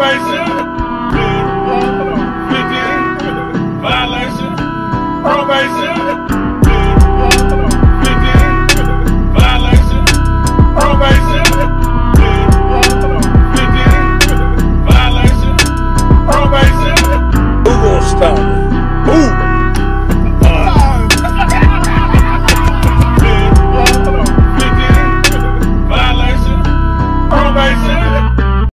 probation, probation, probation.